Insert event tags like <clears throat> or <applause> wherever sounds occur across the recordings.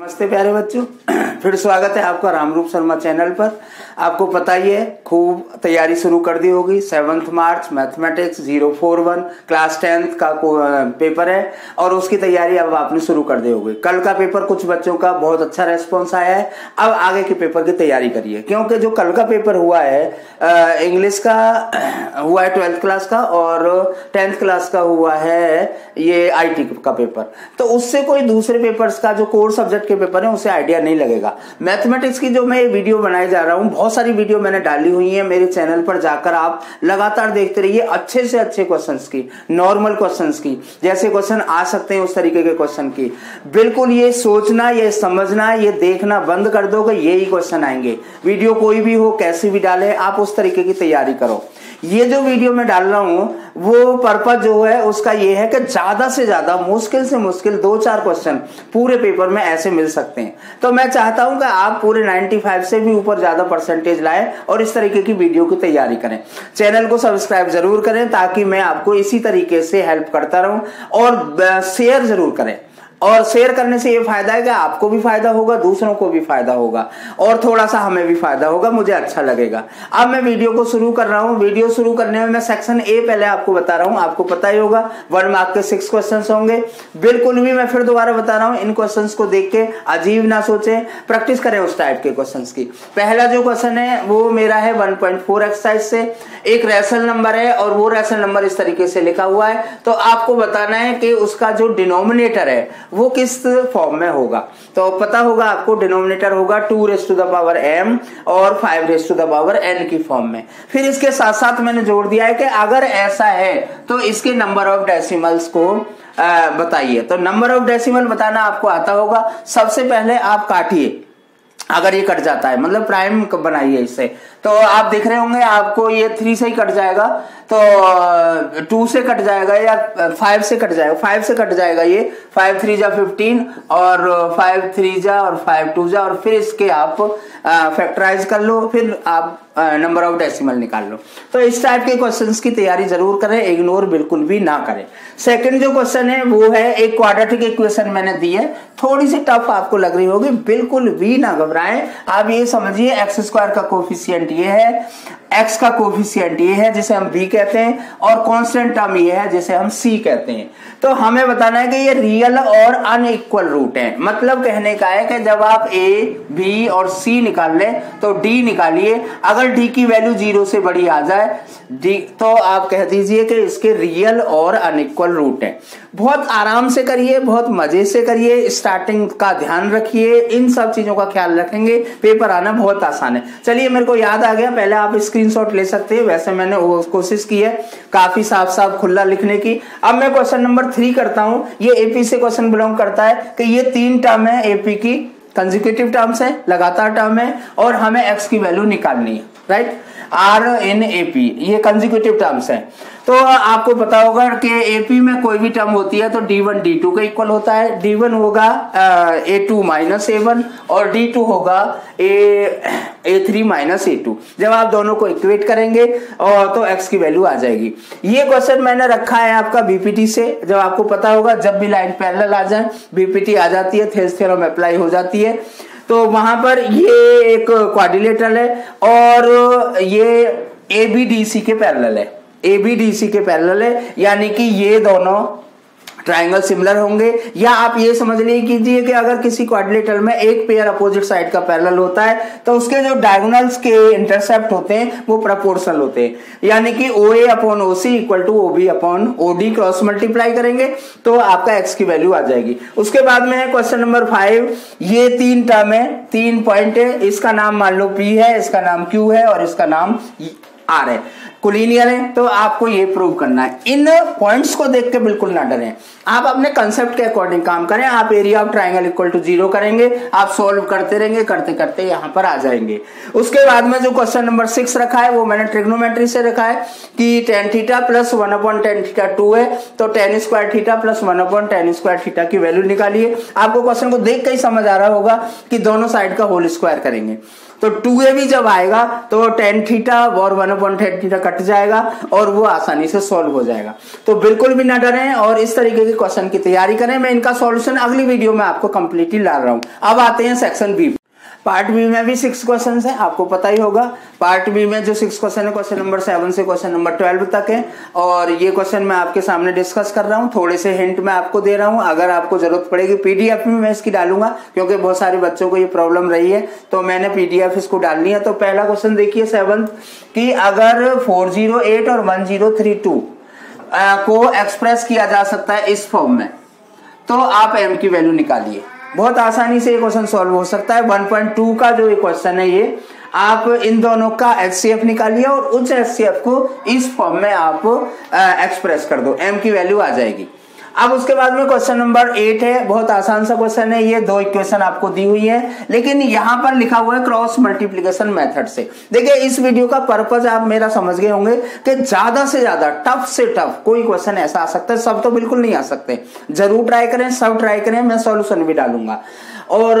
नमस्ते प्यारे बच्चों। <clears throat> फिर स्वागत है आपका रामरूप शर्मा चैनल पर। आपको पता ही है, खूब तैयारी शुरू कर दी होगी। Seventh March, mathematics, zero four one, class tenth का पेपर है, और उसकी तैयारी अब आपने शुरू कर दी होगी। कल का पेपर कुछ बच्चों का बहुत अच्छा रेस्पॉन्स आया है। अब आगे के पेपर की तैयारी करिए, क्योंकि जो कल का पेपर हुआ है इंग्लिश का, <clears throat> हुआ है ट्वेल्थ क्लास का, और टेंथ क्लास का हुआ है ये आईटी का पेपर। तो उससे कोई दूसरे पेपर्स का जो कोर सब्जेक्ट के पेपर है, उसे आइडिया नहीं लगेगा। मैथमेटिक्स की जो मैं वीडियो बनाए जा रहा हूँ, बहुत सारी वीडियो मैंने डाली हुई है मेरे चैनल पर जाकर। आप लगातार देखते रहिए अच्छे से अच्छे क्वेश्चन की नॉर्मल क्वेश्चन की, जैसे क्वेश्चन आ सकते हैं उस तरीके के क्वेश्चन की। बिल्कुल ये सोचना, ये समझना, ये देखना बंद कर दो यही क्वेश्चन आएँगे। वीडियो कोई भी हो, कैसे भी डाले, आप उस तरीके की तैयारी करो। ये जो वीडियो में डाल रहा हूँ, वो पर्पज जो है, उसका ये है कि ज़्यादा से ज़्यादा, मुश्किल से मुश्किल दो चार क्वेश्चन पूरे पेपर में ऐसे मिल सकते हैं। तो मैं चाहता हूँ कि आप पूरे 95 से भी ऊपर ज़्यादा परसेंटेज लाएँ और इस तरीके की वीडियो की तैयारी करें। चैनल को सब्सक्राइब ज़रूर करें ताकि मैं आपको इसी तरीके से हेल्प करता रहूँ और शेयर ज़रूर करें। और शेयर करने से ये फ़ायदा है कि आपको भी फ़ायदा होगा, दूसरों को भी फ़ायदा होगा। और थोड़ा सा हमें भी फ़ायदा होगा, मुझे अच्छा लगेगा। अब मैं वीडियो को शुरू कर रहा हूँ। वीडियो शुरू करने में मैं सेक्शन ए पहले आपको बता रहा हूँ। आपको पता ही होगा, वन मार्क के सिक्स क्वेश्चन होंगे। बिल्कुल भी मैं फिर दोबारा बता रहा हूँ, इन क्वेश्चन को देख के अजीब ना सोचे। प्रैक्टिस करें उस टाइप के क्वेश्चन की। पहला जो क्वेश्चन है, वो मेरा है वन एक्सरसाइज से। एक रेसल नंबर है और वो रेसल नंबर इस तरीके से लिखा हुआ है। तो आपको बताना है कि उसका जो डिनोमिनेटर है वो किस फॉर्म में होगा? तो पता होगा आपको डिनोमिनेटर होगा two raise to the power M और five raise to the power N की फॉर्म में। फिर इसके साथ साथ मैंने जोड़ दिया है कि अगर ऐसा है तो इसके नंबर ऑफ़ डेसिमल्स को बताइए। तो नंबर ऑफ़ डेसिमल बताना आपको आता होगा। सबसे पहले आप काटिए। अगर ये कट जाता है मतलब प्राइम बनाइए इससे तो आप देख रहे होंगे, आपको ये थ्री से ही कट जाएगा। तो टू से कट जाएगा या फाइव से कट जाएगा? फाइव से कट जाएगा ये। फाइव थ्री जा फिफ्टीन और फाइव थ्री जा और फाइव टू जा और फिर इसके आप फैक्टराइज कर लो। फिर आप नंबर ऑफ़ डेसिमल निकाल लो। तो इस टाइप के क्वेश्चंस की तैयारी ज़रूर करें इग्नोर बिल्कुल भी ना करें। सेकंड जो क्वेश्चन है, वो है एक क्वाड्रेटिक इक्वेशन मैंने दी है। थोड़ी सी टफ आपको लग रही होगी, बिल्कुल भी ना घबराएँ। आप ये समझिए एक्स स्क्वायर का कोफिशियंट ये है एक्स का कोफिशियंट ये है, जिसे हम बी कहते हैं, और कॉन्स्टेंट टर्म ये है, जिसे हम सी कहते हैं। तो हमें बताना है कि ये रियल और अनइक्वल रूट है। मतलब कहने का है कि जब आप ए बी और सी निकाल लें तो डी निकालिए। अगर डी की वैल्यू ज़ीरो से बड़ी आ जाए। तो आप कह दीजिए कि इसके रियल और अनइक्वल रूट है। बहुत आराम से करिए, बहुत मज़े से करिए स्टार्टिंग का ध्यान रखिए, इन सब चीज़ों का ख्याल रखेंगे। पेपर आना बहुत आसान है। चलिए, मेरे को याद आ गया, पहले आप स्क्रीनशॉट ले सकते हैं। वैसे मैंने कोशिश की है, काफ़ी साफ़ साफ़ खुला लिखने की। अब मैं क्वेश्चन नंबर थ्री करता हूँ। ये एपी से क्वेश्चन बिलोंग करता है कि ये तीन टर्म है एपी की। कंजिक्यूटिव टर्म्स है, लगातार टर्म है, और हमें एक्स की वैल्यू निकालनी है right R N A P ये कंजिक्यूटिव टर्म्स है। तो आपको पता होगा कि एपी में कोई भी टर्म होती है तो डी वन डी टू का इक्वल होता है। डी वन होगा A two minus A one और डी टू होगा A A three minus A two जब आप दोनों को इक्वेट करेंगे और तो एक्स की वैल्यू आ जाएगी। ये क्वेश्चन मैंने रखा है आपका बीपीटी से। जब आपको पता होगा, जब भी लाइन पैरेलल आ जाए बीपीटी आ जाती है थेस थ्योरम अप्लाई हो जाती है। तो वहाँ पर ये एक क्वाड्रिलेटरल है और ये ए बी डी सी के पैरेलल है। ए बी डी सी के पैरेलल है, यानी कि ये दोनों ट्राइंगल सिमिलर होंगे। या आप ये समझ लिए कीजिए कि अगर किसी क्वाड्रिलेटर में एक पेयर अपोजिट साइड का पैरेलल होता है तो उसके जो डायगोनल्स के इंटरसेप्ट होते हैं, वो प्रपोर्शनल होते हैं। यानी कि O A upon O C equal to O B upon O D cross multiply करेंगे तो आपका एक्स की वैल्यू आ जाएगी। उसके बाद में है क्वेश्चन नंबर फाइव ये तीन टर्म है, तीन पॉइंट है। इसका नाम मान लो पी है, इसका नाम क्यू है और इसका नाम आर है। कोलिनियर है तो आपको ये प्रूव करना है। इन पॉइंट्स को देख के बिल्कुल ना डरें। आप अपने कंसेप्ट के अकॉर्डिंग काम करें, आप area of triangle equal to zero करेंगे, आप सोल्व करते रहेंगे, करते करते यहाँ पर आ जाएँगे। उसके बाद में जो क्वेश्चन नंबर सिक्स रखा है, वो मैंने ट्रिग्नोमेट्री से रखा है कि tan theta plus one upon tan theta two है तो tan square theta plus one upon tan square theta की वैल्यू निकालिए। आपको क्वेश्चन को देख के ही समझ आ रहा होगा कि दोनों साइड का होल स्क्वायर करेंगे। तो टू ए भी जब आएगा तो टेन थीटा और one upon tan theta cut जाएगा और वो आसानी से सॉल्व हो जाएगा। तो बिल्कुल भी ना डरें और इस तरीके के क्वेश्चन की तैयारी करें। मैं इनका सॉल्यूशन अगली वीडियो में आपको कंप्लीटली ला रहा हूँ। अब आते हैं सेक्शन बी पार्ट बी में भी सिक्स क्वेश्चन है, आपको पता ही होगा। पार्ट बी में जो सिक्स क्वेश्चन है क्वेश्चन नंबर सेवन से क्वेश्चन नंबर ट्वेल्व तक है। और ये क्वेश्चन मैं आपके सामने डिस्कस कर रहा हूँ। थोड़े से हिंट मैं आपको दे रहा हूँ। अगर आपको ज़रूरत पड़ेगी पीडीएफ में मैं इसकी डालूँगा, क्योंकि बहुत सारे बच्चों को ये प्रॉब्लम रही है। तो मैंने पीडीएफ इसको डालनी है। तो पहला क्वेश्चन देखिए सेवन की अगर फोर ज़ीरो एट और वन ज़ीरो थ्री टू को एक्सप्रेस किया जा सकता है इस फॉर्म में तो आप एम की वैल्यू निकालिए। बहुत आसानी से ये क्वेश्चन सॉल्व हो सकता है। 1.2 का जो ये क्वेश्चन है ये, आप इन दोनों का एच निकालिए और उस एच को इस फॉर्म में आप एक्सप्रेस कर दो। एम की वैल्यू आ जाएगी। अब उसके बाद में क्वेश्चन नंबर एट है। बहुत आसान सा क्वेश्चन है। ये दो इक्वेशन आपको दी हुई है। लेकिन यहाँ पर लिखा हुआ है क्रॉस मल्टीप्लीकेशन मेथड से। देखिए, इस वीडियो का पर्पज आप मेरा समझ गए होंगे कि ज़्यादा से ज़्यादा टफ से टफ कोई क्वेश्चन ऐसा आ सकता है। सब तो बिल्कुल नहीं आ सकते। ज़रूर ट्राई करें, सब ट्राई करें, मैं सॉल्यूशन भी डालूँगा। और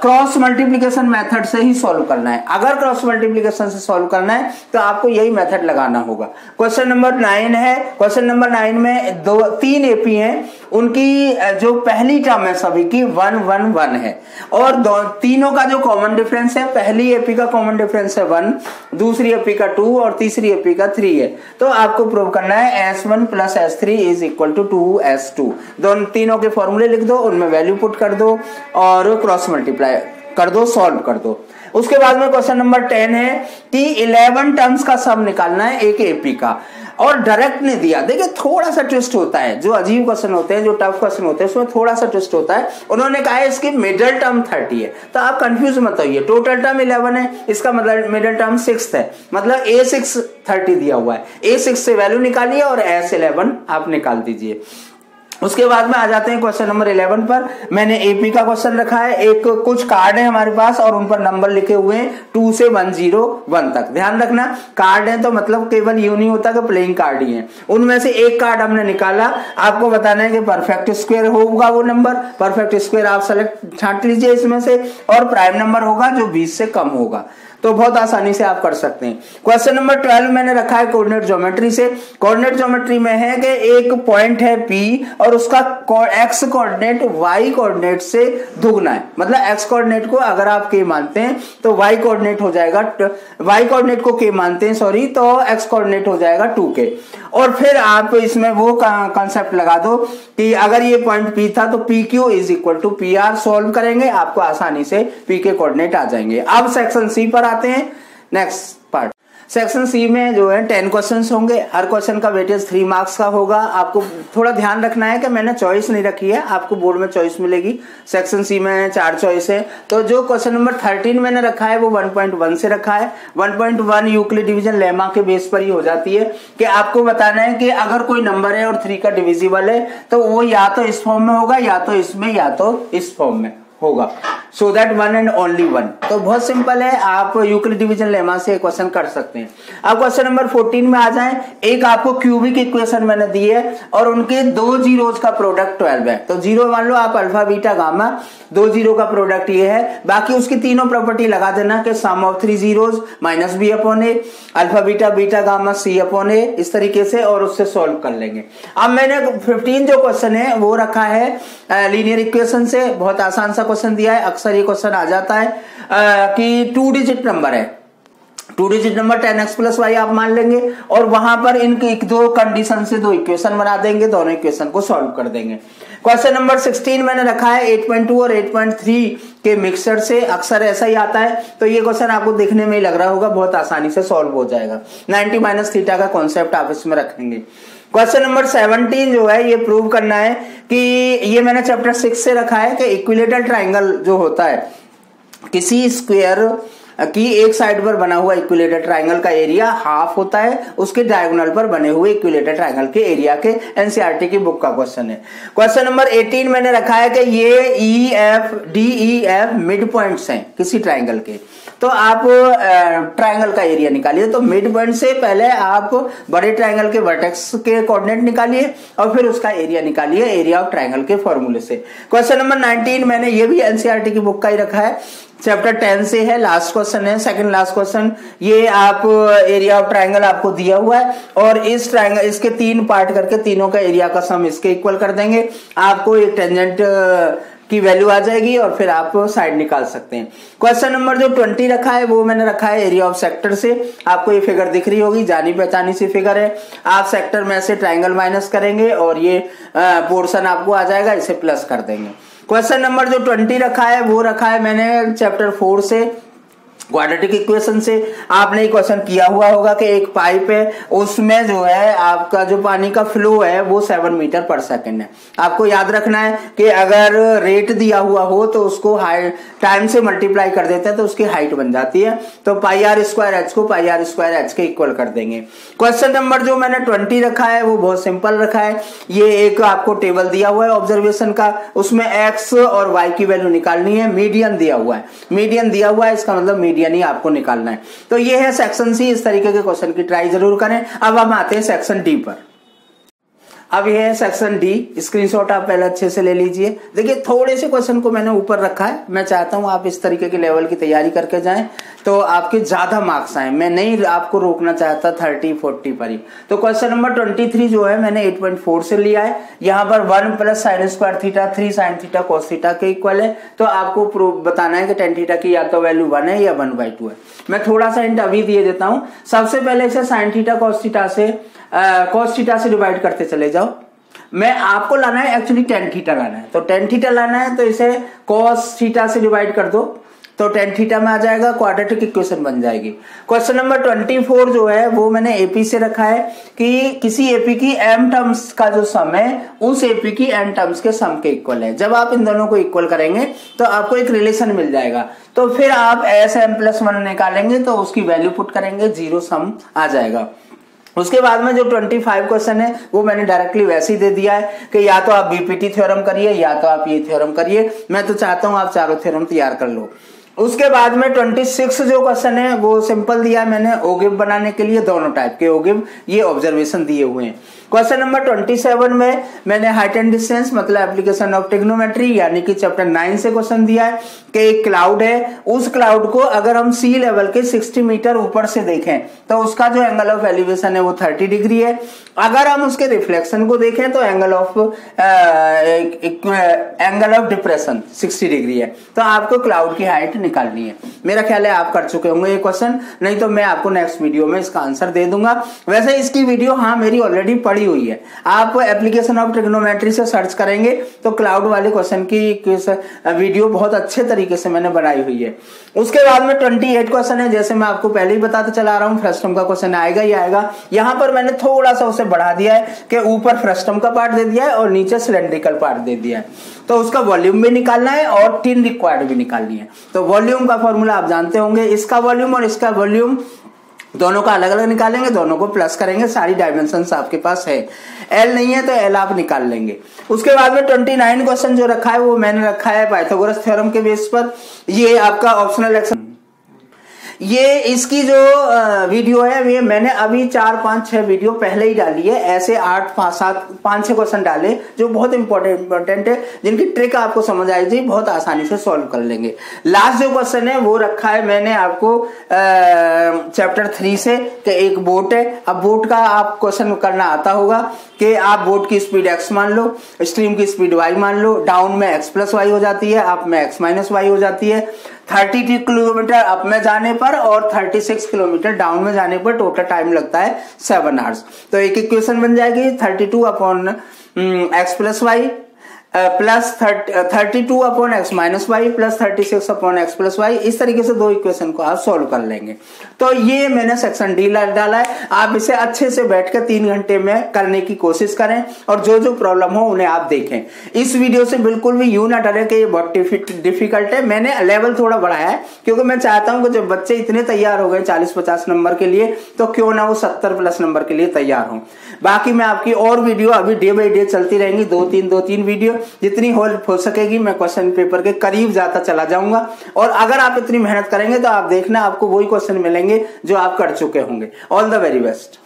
क्रॉस मल्टीप्लीकेशन मेथड से ही सॉल्व करना है। अगर क्रॉस मल्टीप्लीकेशन से सॉल्व करना है तो आपको यही मेथड लगाना होगा। क्वेश्चन नंबर नाइन है। क्वेश्चन नंबर नाइन में दो, तीन एपी हैं, उनकी जो पहली टर्म है सभी की वन वन वन है। और दो, तीनों का जो कॉमन डिफरेंस है, पहली एपी का कॉमन डिफरेंस है वन दूसरी एपी का टू और तीसरी एपी का थ्री है। तो आपको प्रूव करना है S one plus S three is equal to two S two दोनों तीनों के फॉर्मूले लिख दो, उनमें वैल्यू पुट कर दो और क्रॉस मल्टीप्लाई कर दो सॉल्व कर दो। उसके बाद में क्वेश्चन नंबर टेन है कि इलेवन टर्म्स का सम निकालना है एक एपी का। और डायरेक्ट ने दिया। देखिए थोड़ा सा ट्विस्ट होता है। जो अजीब क्वेश्चन होते हैं, जो टफ क्वेश्चन होते हैं, उसमें थोड़ा सा ट्विस्ट होता है। उन्होंने कहा है, इसकी मिडिल टर्म थर्टी है। तो आप कंफ्यूज मत होइए। टोटल टर्म इलेवन है, इसका मतलब मिडिल टर्म सिक्स है। मतलब ए सिक्स थर्टी दिया हुआ है। ए सिक्स से वैल्यू निकालिए और एस इलेवन आप निकाल दीजिए। उसके बाद में आ जाते हैं क्वेश्चन नंबर इलेवन पर। मैंने एपी का क्वेश्चन रखा है। एक कुछ कार्ड है हमारे पास और उन पर नंबर लिखे हुए हैं टू से वन ज़ीरो वन तक। ध्यान रखना कार्ड है तो मतलब केवल यू नहीं होता कि प्लेइंग कार्ड ही है। उनमें से एक कार्ड हमने निकाला। आपको बताना है कि परफेक्ट स्क्वेयर होगा वो नंबर परफेक्ट स्क्वेयर आप सेलेक्ट छाट लीजिए इसमें से। और प्राइम नंबर होगा जो बीस से कम होगा। तो बहुत आसानी से आप कर सकते हैं। क्वेश्चन नंबर ट्वेल्व मैंने रखा है कोऑर्डिनेट ज्योमेट्री से। कोऑर्डिनेट ज्योमेट्री में है कि एक पॉइंट है पी और उसका एक्स कोऑर्डिनेट वाई कोऑर्डिनेट से दुगना है। मतलब एक्स कोऑर्डिनेट को अगर आप के मानते हैं तो वाई कोऑर्डिनेट हो जाएगा वाई कोऑर्डिनेट को के मानते हैं सॉरी तो एक्स कोऑर्डिनेट हो जाएगा टू के और फिर आप इसमें वो कॉन्सेप्ट लगा दो कि अगर ये पॉइंट पी था तो P Q is equal to P R solve करेंगे, आपको आसानी से पी के कोऑर्डिनेट आ जाएँगे। अब सेक्शन सी पर आते हैं। नेक्स्ट पार्ट सेक्शन सी में जो है, टेन क्वेश्चन होंगे। हर क्वेश्चन का वेटेज थ्री मार्क्स का होगा। आपको थोड़ा ध्यान रखना है कि मैंने चॉइस नहीं रखी है। आपको बोर्ड में चॉइस मिलेगी। सेक्शन सी में चार चॉइस है। तो जो क्वेश्चन नंबर थर्टीन मैंने रखा है, वो 1.1 से रखा है। 1.1 यूक्लिड डिवीज़न लेमा के बेस पर ही हो जाती है कि आपको बताना है कि अगर कोई नंबर है और थ्री का डिविजिबल है तो वो या तो इस फॉर्म में होगा, या तो इसमें, या तो इस फॉर्म में। होगा। So that one and only one तो बहुत सिंपल है, आप यूक्लिड डिवीज़न लेमा से क्वेश्चन कर सकते हैं। अब क्वेश्चन नंबर 14 में आ जाएँ। एक आपको क्यूबिक इक्वेशन मैंने दी है, और उनके दो जीरोज का प्रोडक्ट 12 है। तो ज़ीरो मान लो, आप अल्फ़ा बीटा गामा दो ज़ीरो का प्रोडक्ट ये है। बाकी उसकी तीनों प्रॉपर्टी लगा देना कि sum of three zeros minus B upon A alpha beta beta gamma C upon A इस तरीके से, और उससे सोल्व कर लेंगे। अब मैंने फिफ्टीन जो क्वेश्चन है, वो रखा है लीनियर इक्वेशन से। बहुत आसान सा क्वेश्चन दिया है अक्सर ये क्वेश्चन आ जाता है आ, कि टू डिजिट नंबर है। Two digit number ten X plus Y आप मान लेंगे और वहाँ पर इनके एक दो कंडीशन से दो इक्वेशन बना देंगे दोनों इक्वेशन को सॉल्व कर देंगे। क्वेश्चन नंबर 16 मैंने रखा है 8.2 और 8.3 के मिक्सर से अक्सर ऐसा ही आता है। तो ये क्वेश्चन आपको देखने में ही लग रहा होगा, बहुत आसानी से सॉल्व हो जाएगा। 90 माइनस थीटा का कॉन्सेप्ट आप इसमें रखेंगे। क्वेश्चन नंबर 17 जो है, ये प्रूव करना है कि ये मैंने चैप्टर सिक्स से रखा है कि इक्विलेटर ट्राइंगल जो होता है, किसी स्क्वेयर कि एक साइड पर बना हुआ इक्विलेटर ट्राइंगल का एरिया हाफ़ होता है, उसके डायगोनल पर बने हुए इक्विलेटर ट्राइंगल के एरिया के एनसीआरटी की बुक का क्वेश्चन है। क्वेश्चन नंबर 18 मैंने रखा है कि ये E F D E F mid point हैं किसी ट्राइंगल के। तो आप ट्राइंगल का एरिया निकालिए। तो मिड पॉइंट से पहले आप बड़े ट्राइंगल के वर्टेक्स के कोऑर्डिनेट निकालिए और फिर उसका एरिया निकालिए एरिया ऑफ़ ट्राइंगल के फॉर्मूले से। क्वेश्चन नंबर 19 मैंने ये भी एनसीआरटी की बुक का ही रखा है। चैप्टर टेन से है लास्ट क्वेश्चन है सेकंड लास्ट क्वेश्चन ये आप एरिया ऑफ़ ट्रायंगल आपको दिया हुआ है और इस ट्रायंगल इसके तीन पार्ट करके तीनों का एरिया का सम इसके इक्वल कर देंगे। आपको एक टेंजेंट की वैल्यू आ जाएगी और फिर आप साइड निकाल सकते हैं। क्वेश्चन नंबर जो ट्वेंटी रखा है, वो मैंने रखा है एरिया ऑफ़ सेक्टर से। आपको ये फिगर दिख रही होगी, जानी पहचानी सी फिगर है। आप सेक्टर में से ट्राइंगल माइनस करेंगे और ये पोर्सन आपको आ जाएगा, इसे प्लस कर देंगे। क्वेश्चन नंबर जो ट्वेंटी रखा है, वो रखा है मैंने चैप्टर फोर से। क्वाड्रेटिक इक्वेशन से आपने क्वेश्चन किया हुआ होगा कि एक पाइप है, उसमें जो है आपका जो पानी का फ्लो है वो सेवन मीटर पर सेकेंड है। आपको याद रखना है कि अगर रेट दिया हुआ हो तो उसको टाइम से मल्टीप्लाई कर देते हैं तो उसकी हाइट बन जाती है। तो पाई आर स्क्वायर एच को पाई आर स्क्वायर एच के इक्वल कर देंगे। क्वेश्चन नंबर जो मैंने ट्वेंटी रखा है, वो बहुत सिंपल रखा है। ये एक आपको टेबल दिया हुआ है ऑब्जर्वेशन का। उसमें एक्स और वाई की वैल्यू निकालनी है। मीडियन दिया हुआ है। मीडियन दिया हुआ है, इसका मतलब मीडियन नहीं आपको निकालना है। तो ये है सेक्शन सी इस तरीके के क्वेश्चन की ट्राई ज़रूर करें। अब हम आते हैं सेक्शन डी पर। अब ये है सेक्शन डी स्क्रीनशॉट आप पहले अच्छे से ले लीजिए। देखिए, थोड़े से क्वेश्चन को मैंने ऊपर रखा है। मैं चाहता हूँ आप इस तरीके के लेवल की तैयारी करके जाएँ। तो आपके ज़्यादा मार्क्स आए। मैं नहीं आपको रोकना चाहता थर्टी फोर्टी पर ही। तो क्वेश्चन नंबर ट्वेंटी थ्री जो है, मैंने एट पॉइंट फोर से लिया है। यहाँ पर one plus sine square theta three sine theta cos theta के इक्वल है। तो आपको बताना है कि टेन थीटा की या तो वैल्यू वन है या वन बाई टू है। मैं थोड़ा सा इंट अभी दिए देता हूँ। सबसे पहले इसे साइन थीटा कॉस थीटा से कॉस थीटा से डिवाइड करते चले जाओ। मैं आपको लाना है एक्चुअली टेन थीटा लाना है। तो टेन थीटा लाना है तो इसे कॉस थीटा से डिवाइड कर दो। तो टेन थीटा में आ जाएगा क्वाड्रेटिक इक्वेशन बन जाएगी। क्वेश्चन नंबर ट्वेंटी फोर जो है, वो मैंने एपी से रखा है कि किसी एपी की एम टर्म्स का जो सम है, उस एपी की एन टर्म्स के सम के इक्वल है। जब आप इन दोनों को इक्वल करेंगे तो आपको एक रिलेशन मिल जाएगा। तो फिर आप एस एम प्लस वन निकालेंगे तो उसकी वैल्यू पुट करेंगे ज़ीरो सम आ जाएगा। उसके बाद में जो 25 क्वेश्चन है, वो मैंने डायरेक्टली वैसे ही दे दिया है कि या तो आप बीपीटी थ्योरम करिए, या तो आप ये थ्योरम करिए। मैं तो चाहता हूँ आप चारों थ्योरम तैयार कर लो। उसके बाद में 26 जो क्वेश्चन है, वो सिंपल दिया मैंने ओगिव बनाने के लिए, दोनों टाइप के ओगिव ये ऑब्जर्वेशन दिए हुए हैं। क्वेश्चन नंबर 27 में मैंने हाइट एंड डिस्टेंस मतलब एप्लीकेशन ऑफ़ टेक्नोमेट्री यानी कि चैप्टर 9 से क्वेश्चन दिया है कि एक क्लाउड है। उस क्लाउड को अगर हम सी लेवल के 60 मीटर ऊपर से देखें तो उसका जो एंगल ऑफ़ एलिवेशन है, वो 30 डिग्री है। अगर हम उसके रिफ्लेक्शन को देखें तो angle of angle of depression 60 degree है। तो आपको क्लाउड की हाइट निकालनी है। मेरा ख्याल है आप कर चुके होंगे ये क्वेश्चन नहीं तो मैं आपको नेक्स्ट वीडियो में इसका आंसर दे दूँगा। वैसे इसकी वीडियो हाँ मेरी ऑलरेडी पड़ी हुई है। आप एप्लीकेशन ऑफ़ ट्रिग्नोमेट्री से सर्च करेंगे तो क्लाउड वाले क्वेश्चन की वीडियो बहुत अच्छे तरीके से मैंने बनाई हुई है। उसके बाद में ट्वेंटी क्वेश्चन है, जैसे मैं आपको पहले ही बताते चला रहा हूँ फ्रस्टम का क्वेश्चन आएगा ही आएगा। यहाँ पर मैंने थोड़ा सा उसे बढ़ा दिया है कि ऊपर फ्रस्टम का पार्ट दे दिया है और नीचे सिलेंड्रिकल पार्ट दे दिया है। तो उसका वॉल्यूम भी निकालना है और टिन रिक्वायर्ड भी निकालनी है। तो वॉल्यूम का फॉर्मूला आप जानते होंगे। इसका वॉल्यूम और इसका वॉल्यूम दोनों का अलग अलग निकालेंगे, दोनों को प्लस करेंगे, सारी डायमेंशन आपके पास है। एल नहीं है तो एल आप निकाल लेंगे। उसके बाद में ट्वेंटी नाइन क्वेश्चन जो रखा है, वो मैंने रखा है पाइथागोरस थ्योरम के बेस पर। ये आपका ऑप्शनल एक्शन ये इसकी जो वीडियो है, ये मैंने अभी चार, पाँच, छह वीडियो पहले ही डाली है। ऐसे आठ, पाँच, सात, पाँच, छह क्वेश्चन डाले, जो बहुत इंपॉर्टेंट इंपॉर्टेंट है, जिनकी ट्रिक आपको समझ आई थी, बहुत आसानी से सॉल्व कर लेंगे। लास्ट जो क्वेश्चन है, वो रखा है मैंने आपको चैप्टर थ्री से, कि एक बोट है। अब बोट का आप क्वेश्चन करना आता होगा, कि आप बोट की स्पीड एक्स मान लो स्ट्रीम की स्पीड वाई मान लो डाउन में एक्स प्लस वाई हो जाती है आप में एक्स माइनस वाई हो जाती है। थर्टी किलोमीटर अप में जाने पर और थर्टी सिक्स किलोमीटर डाउन में जाने पर टोटल टाइम लगता है सेवन आवर्स। तो एक इक्वेशन बन जाएगी thirty two upon X plus Y. Plus thirty two upon X minus Y plus thirty six upon X plus Y इस तरीके से दो इक्वेशन को आप सोल्व कर लेंगे। तो ये मैंने सेक्शन डी डाला है। आप इसे अच्छे से बैठ कर तीन घंटे में करने की कोशिश करें और जो जो प्रॉब्लम हो उन्हें आप देखें। इस वीडियो से बिल्कुल भी यू ना डरे कि ये बहुत डिफ़िकल्ट है। मैंने लेवल थोड़ा बढ़ाया है, क्योंकि मैं चाहता हूँ कि जब बच्चे इतने तैयार हो गए चालीस पचास नंबर के लिए तो क्यों ना वो सत्तर प्लस नंबर के लिए तैयार हो। बाकी मैं आपकी और वीडियो अभी डे बाई डे चलती रहेंगी, दो तीन दो तीन वीडियो जितनी हो, हो सकेगी मैं क्वेश्चन पेपर के करीब जाता चला जाऊँगा। और अगर आप इतनी मेहनत करेंगे तो आप देखना आपको वही क्वेश्चन मिलेंगे जो आप कर चुके होंगे। All the very best